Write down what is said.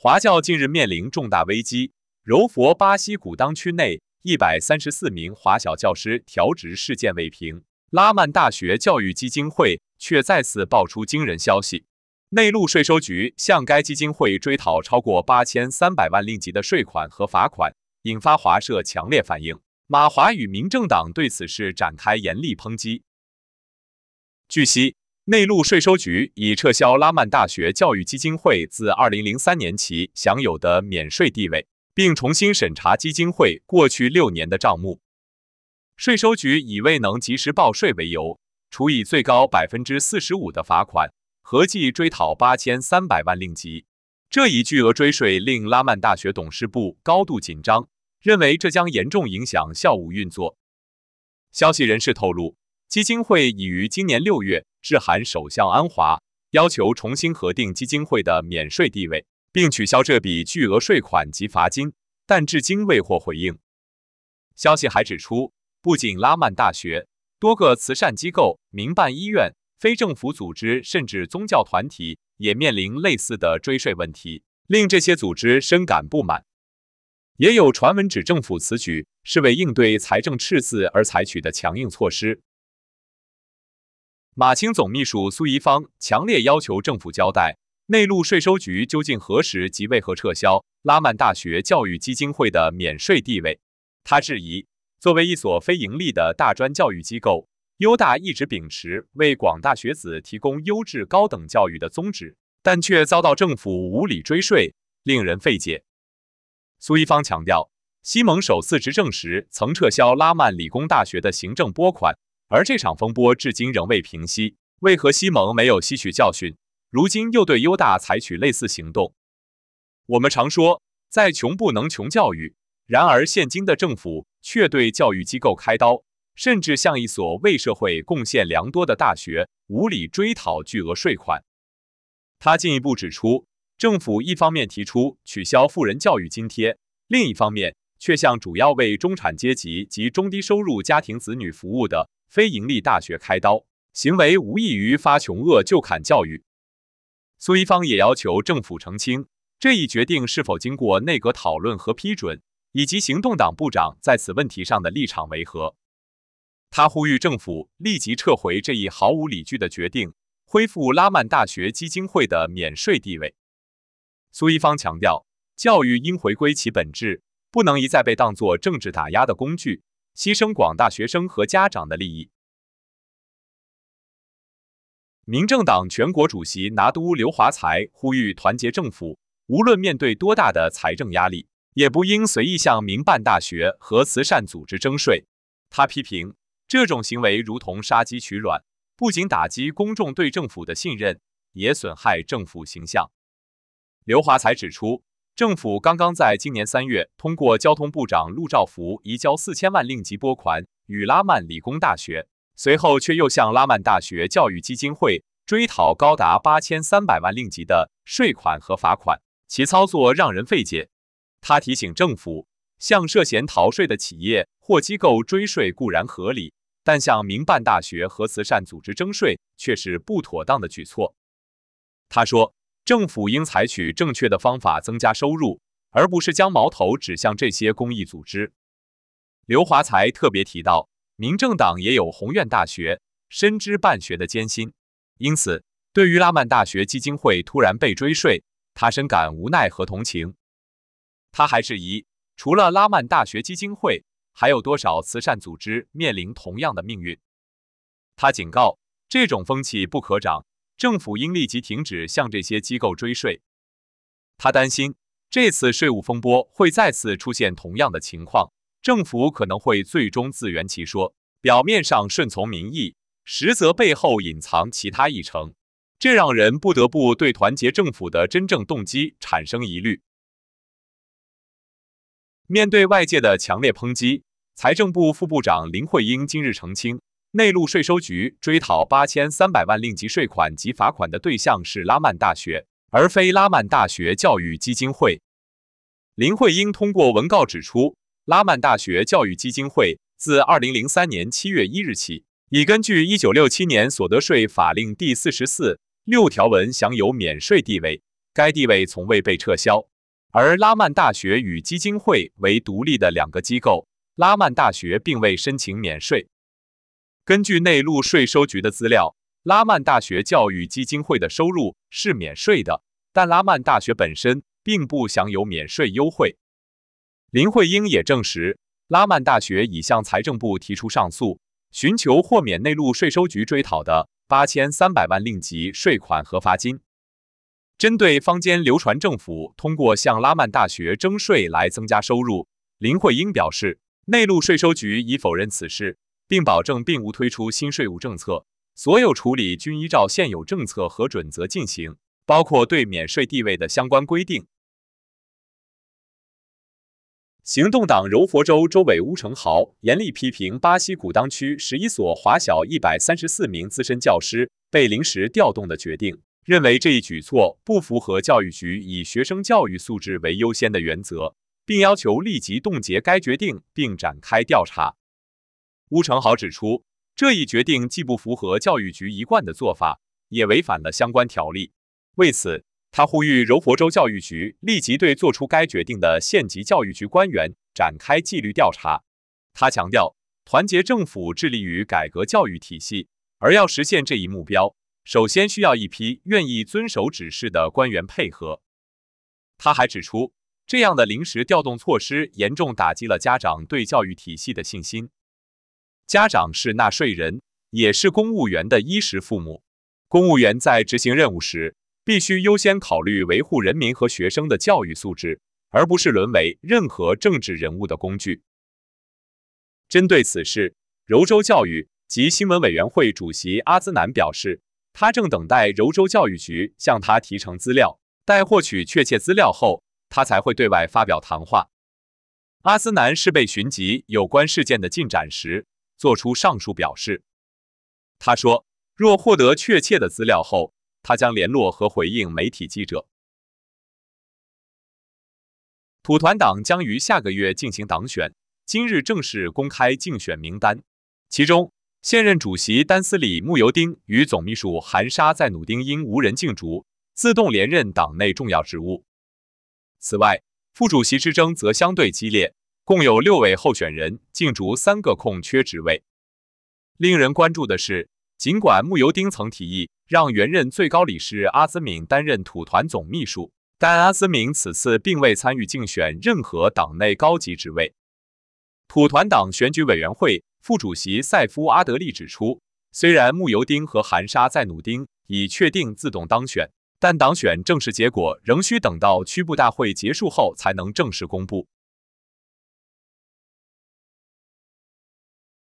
华教近日面临重大危机，柔佛巴西古当区内一百三十四名华小教师调职事件未平，拉曼大学教育基金会却再次爆出惊人消息。内陆税收局向该基金会追讨超过八千三百万令吉的税款和罚款，引发华社强烈反应。马华与民政党对此事展开严厉抨击。据悉，内陆税收局已撤销拉曼大学教育基金会自二零零三年起享有的免税地位，并重新审查基金会过去六年的账目。税收局以未能及时报税为由，处以最高百分之四十五的罚款。合计追讨八千三百万令吉，这一巨额追税令拉曼大学董事部高度紧张，认为这将严重影响校务运作。消息人士透露，基金会已于今年六月致函首相安华，要求重新核定基金会的免税地位，并取消这笔巨额税款及罚金，但至今未获回应。消息还指出，不仅拉曼大学，多个慈善机构、民办医院。非政府组织甚至宗教团体也面临类似的追税问题，令这些组织深感不满。也有传闻指政府此举是为应对财政赤字而采取的强硬措施。马青总秘书苏怡芳强烈要求政府交代，内陆税收局究竟何时及为何撤销拉曼大学教育基金会的免税地位。他质疑，作为一所非盈利的大专教育机构。优大一直秉持为广大学子提供优质高等教育的宗旨，但却遭到政府无理追税，令人费解。苏一方强调，西蒙首次执政时曾撤销拉曼理工大学的行政拨款，而这场风波至今仍未平息。为何西蒙没有吸取教训，如今又对优大采取类似行动？我们常说，在穷不能穷教育，然而现今的政府却对教育机构开刀。甚至向一所为社会贡献良多的大学无理追讨巨额税款。他进一步指出，政府一方面提出取消富人教育津贴，另一方面却向主要为中产阶级及中低收入家庭子女服务的非营利大学开刀，行为无异于发穷恶就砍教育。苏一方也要求政府澄清这一决定是否经过内阁讨论和批准，以及行动党部长在此问题上的立场为何。他呼吁政府立即撤回这一毫无理据的决定，恢复拉曼大学基金会的免税地位。苏一方强调，教育应回归其本质，不能一再被当作政治打压的工具，牺牲广大学生和家长的利益。民政党全国主席拿督刘华才呼吁团结政府，无论面对多大的财政压力，也不应随意向民办大学和慈善组织征税。他批评。这种行为如同杀鸡取卵，不仅打击公众对政府的信任，也损害政府形象。刘华才指出，政府刚刚在今年三月通过交通部长陆兆福移交四千万令吉拨款与拉曼理工大学，随后却又向拉曼大学教育基金会追讨高达八千三百万令吉的税款和罚款，其操作让人费解。他提醒政府，向涉嫌逃税的企业或机构追税固然合理。但向民办大学和慈善组织征税却是不妥当的举措。他说，政府应采取正确的方法增加收入，而不是将矛头指向这些公益组织。刘华才特别提到，民政党也有宏愿大学，深知办学的艰辛，因此对于拉曼大学基金会突然被追税，他深感无奈和同情。他还质疑，除了拉曼大学基金会。还有多少慈善组织面临同样的命运？他警告，这种风气不可长，政府应立即停止向这些机构追税。他担心这次税务风波会再次出现同样的情况，政府可能会最终自圆其说，表面上顺从民意，实则背后隐藏其他议程，这让人不得不对团结政府的真正动机产生疑虑。面对外界的强烈抨击。财政部副部长林慧英今日澄清，内陆税收局追讨八千三百万令吉税款及罚款的对象是拉曼大学，而非拉曼大学教育基金会。林慧英通过文告指出，拉曼大学教育基金会自二零零三年七月一日起，已根据一九六七年所得税法令第四十四六条文享有免税地位，该地位从未被撤销。而拉曼大学与基金会为独立的两个机构，拉曼大学并未申请免税。根据内陆税收局的资料，拉曼大学教育基金会的收入是免税的，但拉曼大学本身并不享有免税优惠。林慧英也证实，拉曼大学已向财政部提出上诉，寻求豁免内陆税收局追讨的八千三百万令吉税款和罚金。针对坊间流传政府通过向拉曼大学征税来增加收入，林慧英表示，内陆税收局已否认此事，并保证并无推出新税务政策，所有处理均依照现有政策和准则进行，包括对免税地位的相关规定。行动党柔佛州州委乌成豪严厉批评巴西古当区十一所华小一百三十四名资深教师被临时调动的决定，认为这一举措不符合教育局以学生教育素质为优先的原则，并要求立即冻结该决定并展开调查。乌成豪指出，这一决定既不符合教育局一贯的做法，也违反了相关条例。为此，他呼吁柔佛州教育局立即对做出该决定的县级教育局官员展开纪律调查。他强调，团结政府致力于改革教育体系，而要实现这一目标，首先需要一批愿意遵守指示的官员配合。他还指出，这样的临时调动措施严重打击了家长对教育体系的信心。家长是纳税人，也是公务员的衣食父母。公务员在执行任务时，必须优先考虑维护人民和学生的教育素质，而不是沦为任何政治人物的工具。针对此事，柔州教育及新闻委员会主席阿兹南表示，他正等待柔州教育局向他提成资料，待获取确切资料后，他才会对外发表谈话。阿兹南是被询及有关事件的进展时，做出上述表示。他说，若获得确切的资料后，他将联络和回应媒体记者。土团党将于下个月进行党选，今日正式公开竞选名单。其中，现任主席丹斯里穆尤丁与总秘书韩沙在努丁因无人竞逐，自动连任党内重要职务。此外，副主席之争则相对激烈，共有六位候选人竞逐三个空缺职位。令人关注的是。尽管穆尤丁曾提议让原任最高理事阿兹敏担任土团总秘书，但阿兹敏此次并未参与竞选任何党内高级职位。土团党选举委员会副主席塞夫阿德利指出，虽然穆尤丁和韩沙在努丁已确定自动当选，但党选正式结果仍需等到区部大会结束后才能正式公布。